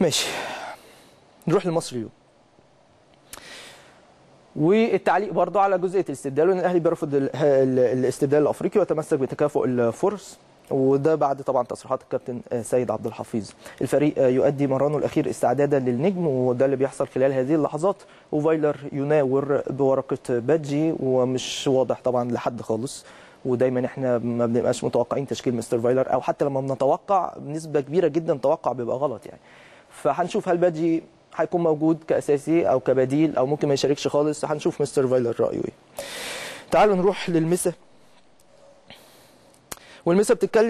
ماشي. نروح لمصر اليوم. والتعليق برضه على جزئية الاستبدال وإن الأهلي بيرفض ال- ال- الاستبدال الأفريقي ويتمسك بتكافؤ الفرص. وده بعد طبعا تصريحات الكابتن سيد عبد الحفيظ. الفريق يؤدي مرانه الأخير استعدادا للنجم وده اللي بيحصل خلال هذه اللحظات. وفايلر يناور بورقة بادجي ومش واضح طبعا لحد خالص. ودايما إحنا ما بنبقاش متوقعين تشكيل مستر فايلر أو حتى لما بنتوقع بنسبة كبيرة جدا توقع بيبقى غلط يعني. فهنشوف هل بادجي هيكون موجود كأساسي أو كبديل أو ممكن ما يشاركش خالص. هنشوف مستر فايلر رأيه إيه. تعالوا نروح للمسا. والمسا بتتكلم